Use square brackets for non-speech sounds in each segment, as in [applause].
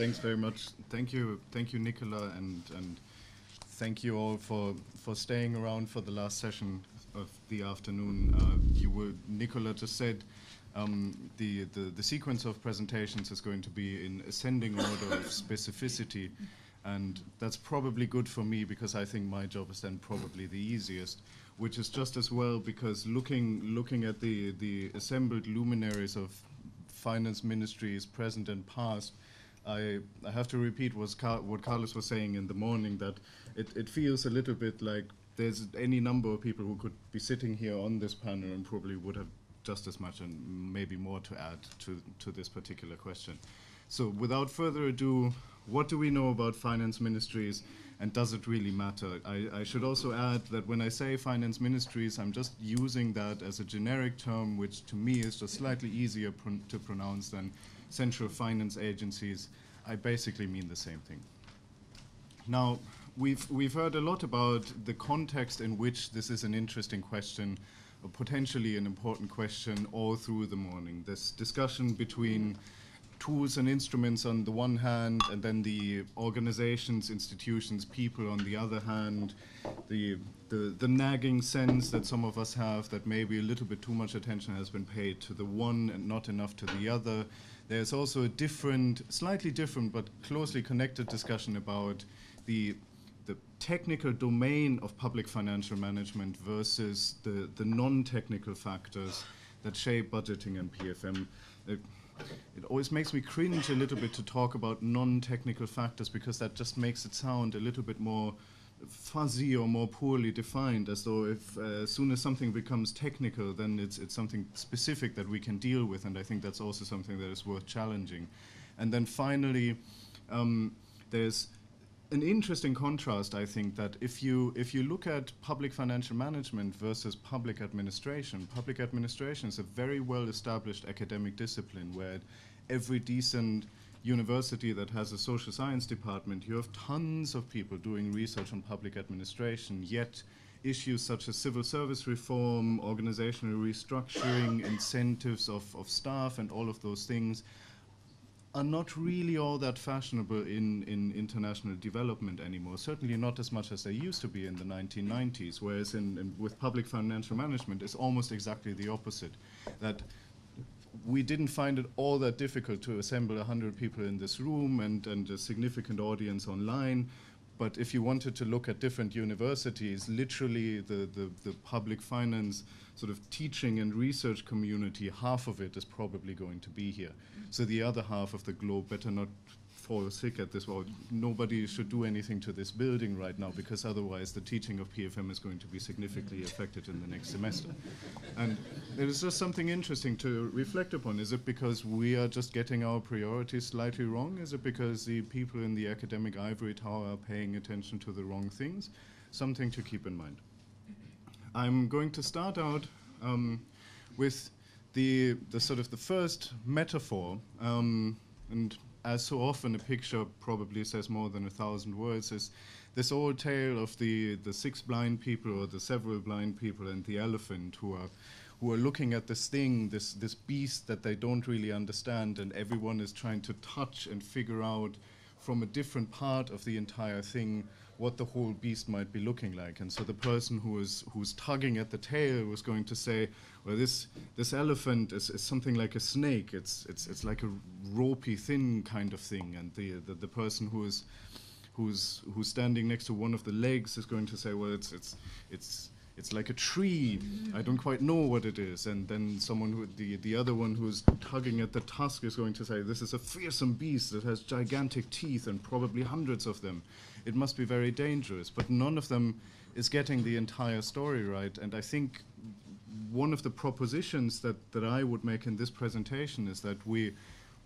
thanks very much. Thank you, thank you, Nicola, and and thank you all for for staying around for the last session of the afternoon. Uh, you were Nicola just said. Um, the, the, the sequence of presentations is going to be in ascending order of specificity, and that's probably good for me because I think my job is then probably the easiest, which is just as well because looking looking at the the assembled luminaries of finance ministries, present and past, I, I have to repeat Car what Carlos was saying in the morning that it, it feels a little bit like there's any number of people who could be sitting here on this panel and probably would have just as much and maybe more to add to, to this particular question. So without further ado, what do we know about finance ministries and does it really matter? I, I, should also add that when I say finance ministries, I'm just using that as a generic term, which to me is just slightly easier pr to pronounce than central finance agencies. I basically mean the same thing. Now, we've, we've heard a lot about the context in which this is an interesting question, potentially an important question all through the morning. This discussion between tools and instruments on the one hand, and then the organizations, institutions, people on the other hand, the, the, the nagging sense that some of us have that maybe a little bit too much attention has been paid to the one and not enough to the other. There's also a different, slightly different, but closely connected discussion about the the technical domain of public financial management versus the, the non-technical factors that shape budgeting and PFM. It always makes me cringe a little bit to talk about non-technical factors because that just makes it sound a little bit more fuzzy or more poorly defined as though if uh, as soon as something becomes technical then it's it's something specific that we can deal with and I think that's also something that is worth challenging. And then finally um, there's an interesting contrast, I think, that if you if you look at public financial management versus public administration, public administration is a very well established academic discipline where every decent university that has a social science department, you have tons of people doing research on public administration, yet issues such as civil service reform, organizational restructuring, incentives of, of staff, and all of those things are not really all that fashionable in, in international development anymore. Certainly not as much as they used to be in the 1990s, whereas in, in, with public financial management, it's almost exactly the opposite. That we didn't find it all that difficult to assemble 100 people in this room and, and a significant audience online. But if you wanted to look at different universities, literally the, the, the public finance sort of teaching and research community, half of it is probably going to be here. Mm-hmm. So the other half of the globe better not fall sick at this. Well, nobody should do anything to this building right now because otherwise the teaching of PFM is going to be significantly affected in the next semester. And it is just something interesting to reflect upon. Is it because we are just getting our priorities slightly wrong? Is it because the people in the academic ivory tower are paying attention to the wrong things? Something to keep in mind. I'm going to start out um, with the, the sort of the first metaphor, um, and as so often a picture probably says more than a thousand words, is this old tale of the, the six blind people or the several blind people and the elephant who are who are looking at this thing, this this beast that they don't really understand, and everyone is trying to touch and figure out from a different part of the entire thing what the whole beast might be looking like. And so the person who is who's tugging at the tail was going to say, well, this this elephant is, is something like a snake. It's it's it's like a ropey, thin kind of thing. And the the, the person who is who's who's standing next to one of the legs is going to say, well, it's it's it's it's like a tree. I don't quite know what it is. And then someone who, the, the other one who's tugging at the tusk is going to say, this is a fearsome beast that has gigantic teeth and probably hundreds of them. It must be very dangerous. But none of them is getting the entire story right. And I think one of the propositions that, that I would make in this presentation is that we,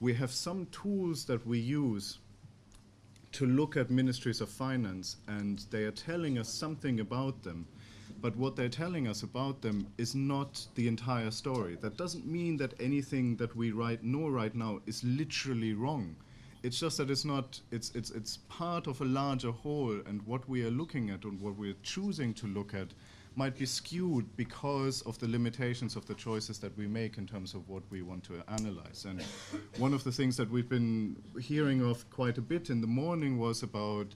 we have some tools that we use to look at ministries of finance and they are telling us something about them but what they're telling us about them is not the entire story. That doesn't mean that anything that we write know right now is literally wrong. It's just that it's not, it's, it's, it's part of a larger whole, and what we are looking at and what we're choosing to look at might be skewed because of the limitations of the choices that we make in terms of what we want to analyze. And one of the things that we've been hearing of quite a bit in the morning was about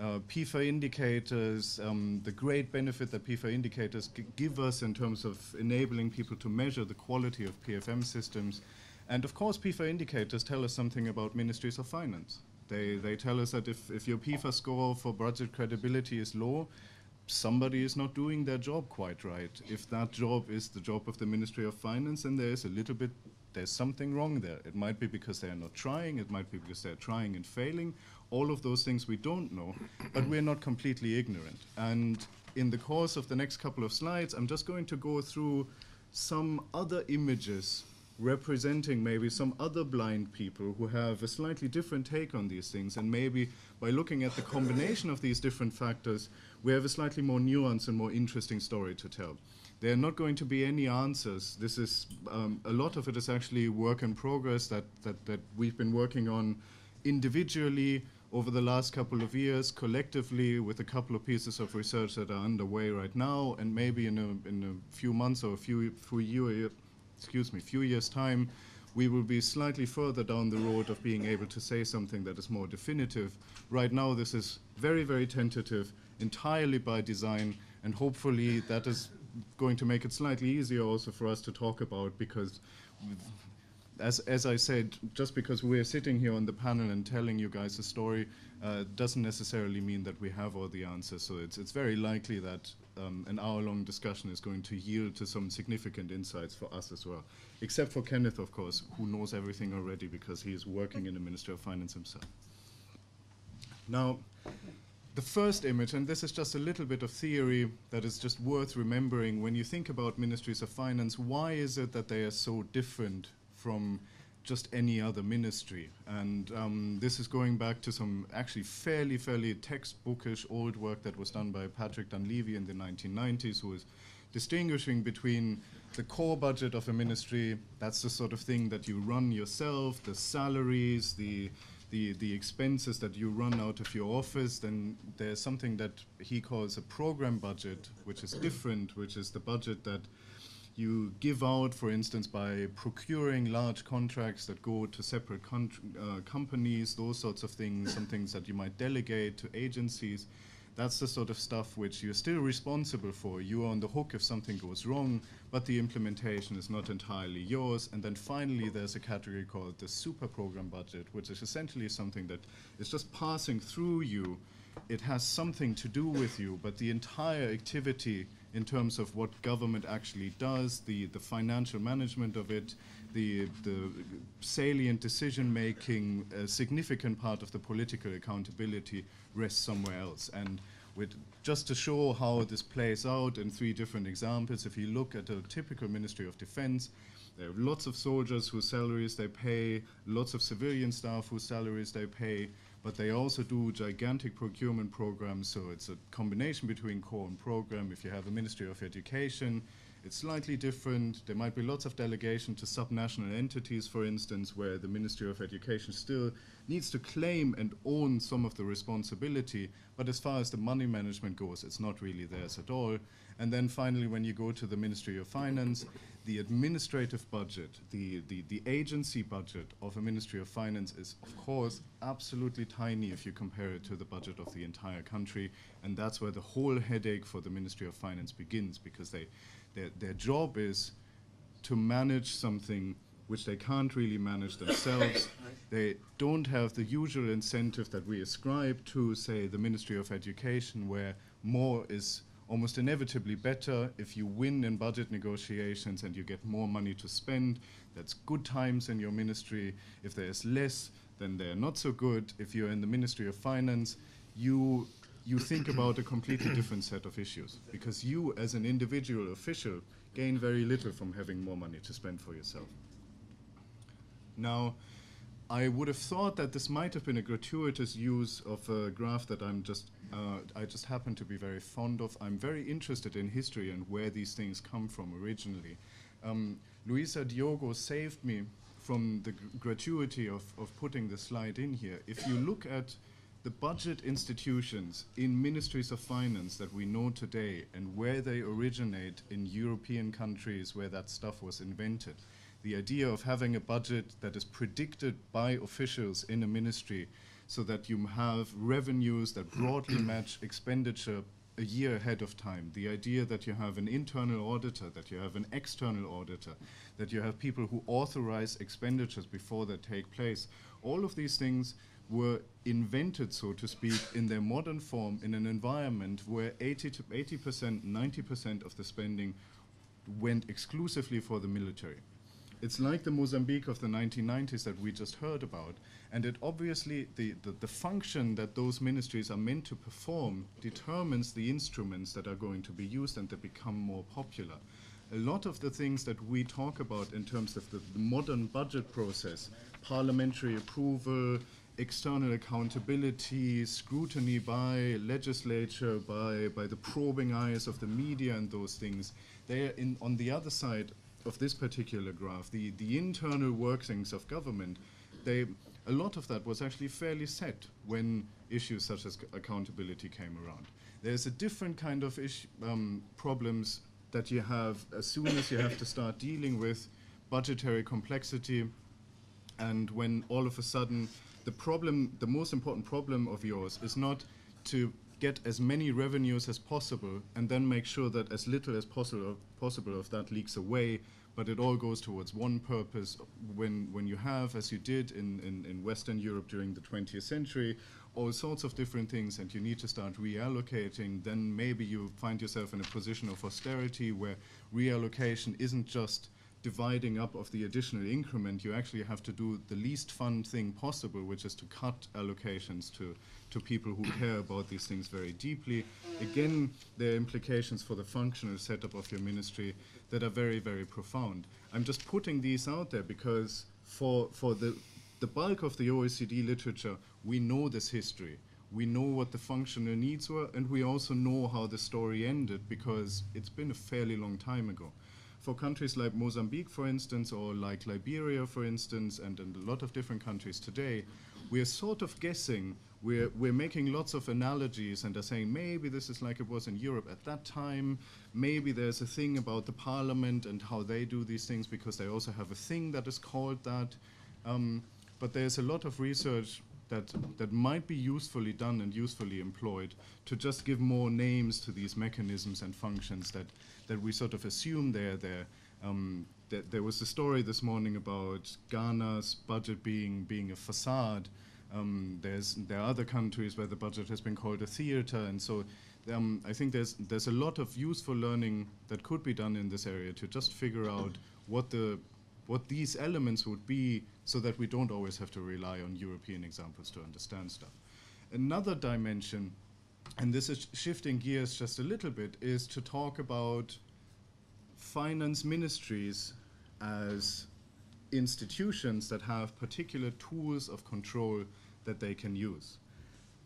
uh, PEFA indicators, um, the great benefit that PEFA indicators give us in terms of enabling people to measure the quality of PFM systems. And of course, PEFA indicators tell us something about ministries of finance. They, they tell us that if, if your PEFA score for budget credibility is low, somebody is not doing their job quite right. If that job is the job of the Ministry of Finance, then there is a little bit, there's something wrong there. It might be because they're not trying, it might be because they're trying and failing. All of those things we don't know, but we're not completely ignorant. And in the course of the next couple of slides, I'm just going to go through some other images representing maybe some other blind people who have a slightly different take on these things. And maybe by looking at the combination of these different factors, we have a slightly more nuanced and more interesting story to tell. There are not going to be any answers. This is um, a lot of it is actually work in progress that, that, that we've been working on individually over the last couple of years, collectively with a couple of pieces of research that are underway right now, and maybe in a, in a few months or a few, few year, excuse me, few years' time, we will be slightly further down the road of being able to say something that is more definitive. Right now, this is very, very tentative, entirely by design, and hopefully that is going to make it slightly easier also for us to talk about because as, as I said, just because we're sitting here on the panel and telling you guys a story uh, doesn't necessarily mean that we have all the answers. So it's, it's very likely that um, an hour-long discussion is going to yield to some significant insights for us as well. Except for Kenneth, of course, who knows everything already because he is working in the Ministry of Finance himself. Now, the first image, and this is just a little bit of theory that is just worth remembering when you think about ministries of finance, why is it that they are so different from just any other ministry. And um, this is going back to some actually fairly, fairly textbookish old work that was done by Patrick Dunleavy in the 1990s, who was distinguishing between the core budget of a ministry, that's the sort of thing that you run yourself, the salaries, the the, the expenses that you run out of your office, then there's something that he calls a program budget, which is different, which is the budget that you give out, for instance, by procuring large contracts that go to separate uh, companies, those sorts of things, some things that you might delegate to agencies. That's the sort of stuff which you're still responsible for. You are on the hook if something goes wrong, but the implementation is not entirely yours. And then finally, there's a category called the super program budget, which is essentially something that is just passing through you. It has something to do with you, but the entire activity in terms of what government actually does, the, the financial management of it, the, the salient decision making, a significant part of the political accountability rests somewhere else. And with, just to show how this plays out in three different examples, if you look at a typical Ministry of Defense, there are lots of soldiers whose salaries they pay, lots of civilian staff whose salaries they pay, but they also do gigantic procurement programs, so it's a combination between core and program. If you have a Ministry of Education, it's slightly different. There might be lots of delegation to subnational entities, for instance, where the Ministry of Education still needs to claim and own some of the responsibility, but as far as the money management goes, it's not really theirs at all. And then finally, when you go to the Ministry of Finance, the administrative budget, the, the, the agency budget of a Ministry of Finance is, of course, absolutely tiny if you compare it to the budget of the entire country. And that's where the whole headache for the Ministry of Finance begins, because they, their, their job is to manage something which they can't really manage themselves. [coughs] they don't have the usual incentive that we ascribe to, say, the Ministry of Education, where more is almost inevitably better if you win in budget negotiations and you get more money to spend. That's good times in your ministry. If there's less, then they're not so good. If you're in the Ministry of Finance, you you think about a completely [coughs] different set of issues because you, as an individual official, gain very little from having more money to spend for yourself. Now, I would have thought that this might have been a gratuitous use of a graph that I'm just uh, I just happen to be very fond of. I'm very interested in history and where these things come from originally. Um, Luisa Diogo saved me from the gratuity of, of putting the slide in here. If you look at the budget institutions in ministries of finance that we know today and where they originate in European countries where that stuff was invented, the idea of having a budget that is predicted by officials in a ministry so that you have revenues that broadly [clears throat] match expenditure a year ahead of time. The idea that you have an internal auditor, that you have an external auditor, that you have people who authorize expenditures before they take place. All of these things were invented, so to speak, in their modern form in an environment where 80 to 80%, 90% of the spending went exclusively for the military. It's like the Mozambique of the 1990s that we just heard about. And it obviously, the, the, the, function that those ministries are meant to perform determines the instruments that are going to be used and that become more popular. A lot of the things that we talk about in terms of the, the modern budget process, parliamentary approval, external accountability, scrutiny by legislature, by, by the probing eyes of the media and those things, they are in, on the other side of this particular graph, the, the internal workings of government, they, a lot of that was actually fairly set when issues such as accountability came around. There's a different kind of um, problems that you have as soon as you have to start dealing with budgetary complexity and when all of a sudden the problem, the most important problem of yours is not to get as many revenues as possible and then make sure that as little as possible, possible of that leaks away, but it all goes towards one purpose. When, when you have, as you did in, in, in Western Europe during the 20th century, all sorts of different things and you need to start reallocating, then maybe you find yourself in a position of austerity where reallocation isn't just dividing up of the additional increment, you actually have to do the least fun thing possible, which is to cut allocations to, to people who care about these things very deeply. Again, there are implications for the functional setup of your ministry that are very, very profound. I'm just putting these out there because for, for the, the bulk of the OECD literature, we know this history. We know what the functional needs were, and we also know how the story ended because it's been a fairly long time ago for countries like Mozambique, for instance, or like Liberia, for instance, and in a lot of different countries today, we're sort of guessing, we're, we're making lots of analogies and are saying maybe this is like it was in Europe at that time, maybe there's a thing about the parliament and how they do these things because they also have a thing that is called that. Um, but there's a lot of research that, that might be usefully done and usefully employed to just give more names to these mechanisms and functions that, that we sort of assume they're there. Um, th there was a story this morning about Ghana's budget being, being a facade. Um, there's, there are other countries where the budget has been called a theater, and so um, I think there's, there's a lot of useful learning that could be done in this area to just figure out what the what these elements would be so that we don't always have to rely on European examples to understand stuff. Another dimension, and this is shifting gears just a little bit, is to talk about finance ministries as institutions that have particular tools of control that they can use.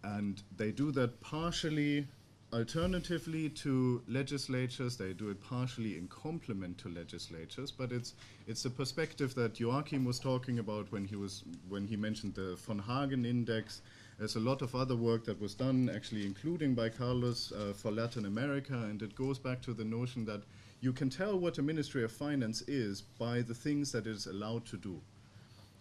And they do that partially alternatively to legislatures, they do it partially in complement to legislatures, but it's it's a perspective that Joachim was talking about when he was when he mentioned the von Hagen index. There's a lot of other work that was done, actually, including by Carlos uh, for Latin America, and it goes back to the notion that you can tell what a Ministry of Finance is by the things that it is allowed to do,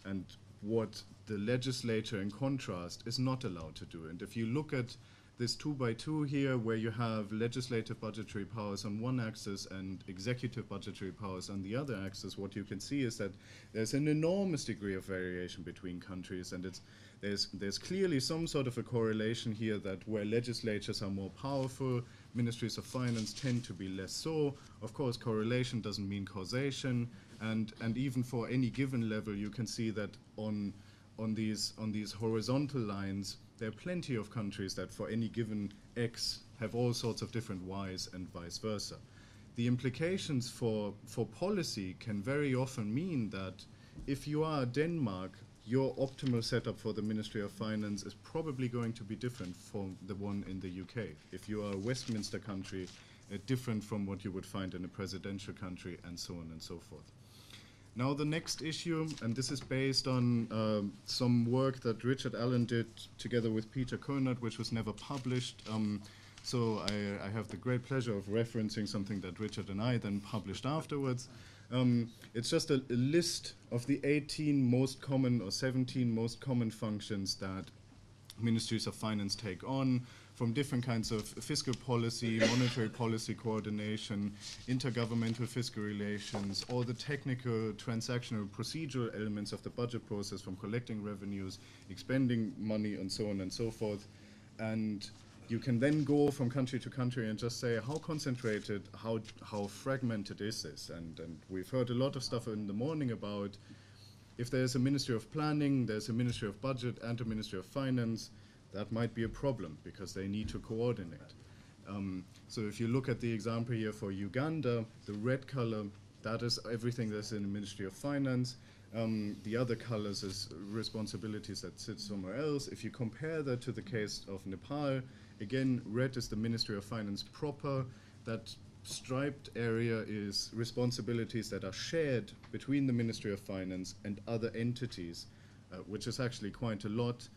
and what the legislature, in contrast, is not allowed to do. And if you look at this two by two here where you have legislative budgetary powers on one axis and executive budgetary powers on the other axis, what you can see is that there's an enormous degree of variation between countries and it's there's there's clearly some sort of a correlation here that where legislatures are more powerful, ministries of finance tend to be less so. Of course, correlation doesn't mean causation, and and even for any given level, you can see that on on these on these horizontal lines, there are plenty of countries that for any given X have all sorts of different Ys and vice versa. The implications for, for policy can very often mean that if you are Denmark, your optimal setup for the Ministry of Finance is probably going to be different from the one in the UK. If you are a Westminster country, uh, different from what you would find in a presidential country, and so on and so forth. Now the next issue, and this is based on um, some work that Richard Allen did together with Peter Koernaert, which was never published. Um, so I, I, have the great pleasure of referencing something that Richard and I then published afterwards. Um, it's just a, a, list of the 18 most common or 17 most common functions that ministries of finance take on from different kinds of fiscal policy, monetary policy coordination, intergovernmental fiscal relations, all the technical, transactional, procedural elements of the budget process from collecting revenues, expending money, and so on and so forth. And you can then go from country to country and just say how concentrated, how, how fragmented is this? And, and we've heard a lot of stuff in the morning about if there's a Ministry of Planning, there's a Ministry of Budget and a Ministry of Finance, that might be a problem because they need to coordinate. Um, so if you look at the example here for Uganda, the red color, that is everything that's in the Ministry of Finance. Um, the other colors is responsibilities that sit somewhere else. If you compare that to the case of Nepal, again, red is the Ministry of Finance proper. That striped area is responsibilities that are shared between the Ministry of Finance and other entities, uh, which is actually quite a lot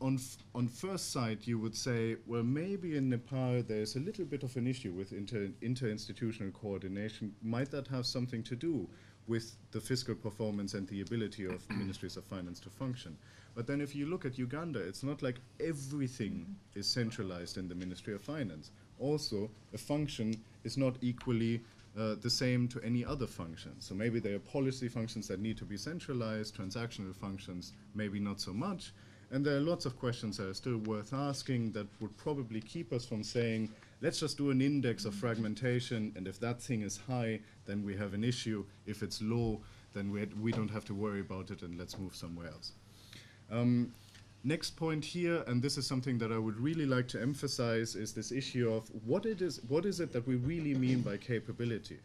on, on first sight, you would say, well, maybe in Nepal there's a little bit of an issue with inter, interinstitutional coordination. Might that have something to do with the fiscal performance and the ability of [coughs] ministries of finance to function? But then if you look at Uganda, it's not like everything is centralized in the Ministry of Finance. Also, a function is not equally uh, the same to any other function. So maybe there are policy functions that need to be centralized, transactional functions, maybe not so much. And there are lots of questions that are still worth asking that would probably keep us from saying, let's just do an index of fragmentation, and if that thing is high, then we have an issue. If it's low, then we, we don't have to worry about it, and let's move somewhere else. Um, next point here, and this is something that I would really like to emphasize, is this issue of what it is, what is it that we really mean by capability?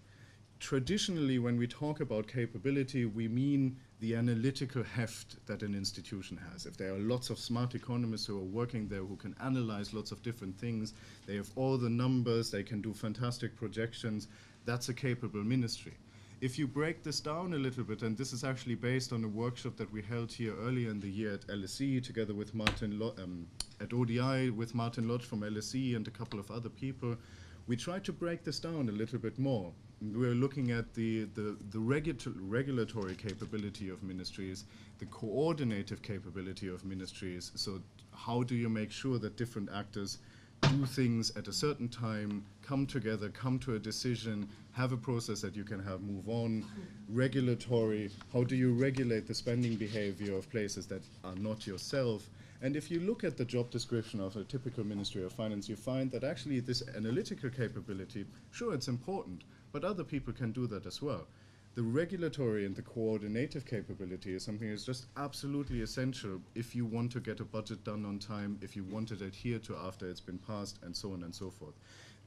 Traditionally, when we talk about capability, we mean the analytical heft that an institution has. If there are lots of smart economists who are working there who can analyze lots of different things, they have all the numbers, they can do fantastic projections, that's a capable ministry. If you break this down a little bit, and this is actually based on a workshop that we held here earlier in the year at LSE together with Martin Lo um, at ODI with Martin Lodge from LSE and a couple of other people, we tried to break this down a little bit more. We're looking at the, the, the regu regulatory capability of ministries, the coordinative capability of ministries. So how do you make sure that different actors do things at a certain time, come together, come to a decision, have a process that you can have move on, regulatory, how do you regulate the spending behavior of places that are not yourself, and if you look at the job description of a typical Ministry of Finance, you find that actually this analytical capability, sure, it's important, but other people can do that as well. The regulatory and the coordinative capability is something that's just absolutely essential if you want to get a budget done on time, if you want it adhered to after it's been passed, and so on and so forth.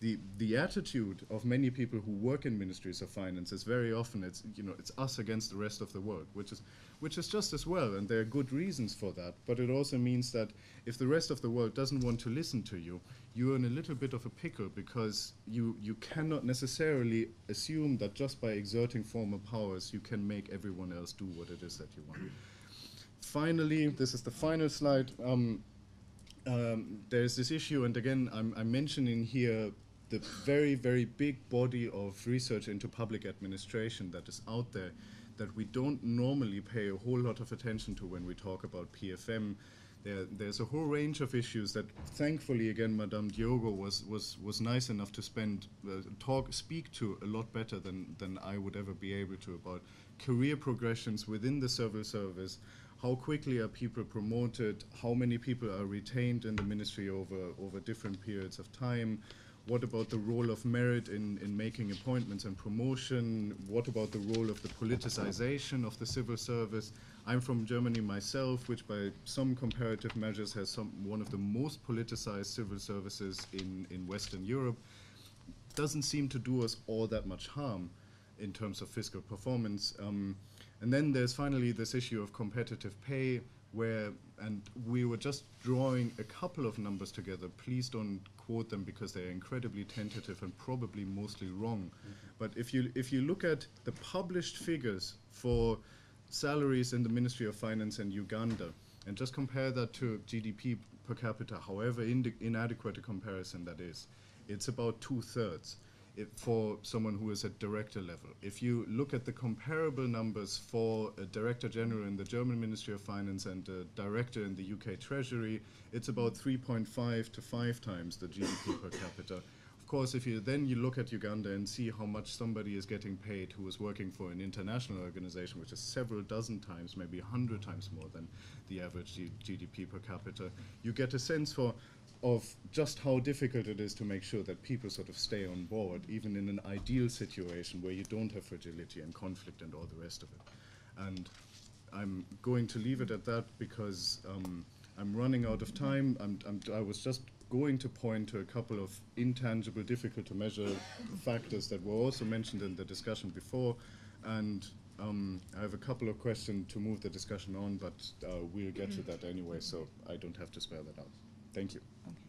The, the attitude of many people who work in ministries of finance is very often it's you know it's us against the rest of the world, which is which is just as well, and there are good reasons for that. But it also means that if the rest of the world doesn't want to listen to you, you're in a little bit of a pickle because you, you cannot necessarily assume that just by exerting formal powers you can make everyone else do what it is that you want. Finally, this is the final slide. Um, um, there's this issue, and again, I'm, I'm mentioning here the very, very big body of research into public administration that is out there that we don't normally pay a whole lot of attention to when we talk about PFM there, there's a whole range of issues that, thankfully, again, Madame Diogo was was was nice enough to spend uh, talk speak to a lot better than than I would ever be able to about career progressions within the civil service. How quickly are people promoted? How many people are retained in the ministry over over different periods of time? What about the role of merit in, in making appointments and promotion? What about the role of the politicization of the civil service? I'm from Germany myself, which by some comparative measures has some, one of the most politicized civil services in, in Western Europe. Doesn't seem to do us all that much harm in terms of fiscal performance. Um, and then there's finally this issue of competitive pay, where and we were just drawing a couple of numbers together. Please don't quote them because they're incredibly tentative and probably mostly wrong. Mm-hmm. But if you if you look at the published figures for salaries in the Ministry of Finance in Uganda, and just compare that to GDP per capita, however inadequate a comparison that is, it's about two thirds for someone who is at director level. If you look at the comparable numbers for a director general in the German Ministry of Finance and a director in the UK Treasury, it's about 3.5 to 5 times the GDP per capita. Of course, if you then you look at Uganda and see how much somebody is getting paid who is working for an international organization, which is several dozen times, maybe a hundred times more than the average G- GDP per capita, you get a sense for of just how difficult it is to make sure that people sort of stay on board, even in an ideal situation where you don't have fragility and conflict and all the rest of it. And I'm going to leave it at that because um, I'm running out of time. I'm, I'm, I was just going to point to a couple of intangible, difficult to measure factors that were also mentioned in the discussion before. And um, I have a couple of questions to move the discussion on, but uh, we'll get to that anyway, so I don't have to spell that out. Thank you. Okay.